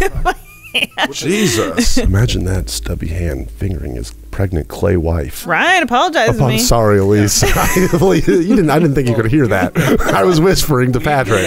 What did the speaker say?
Jesus. Imagine that stubby hand fingering his pregnant clay wife. Ryan apologizes to I'm me. sorry, Elyse. You didn't. I didn't think you could hear that. I was whispering to Patrick.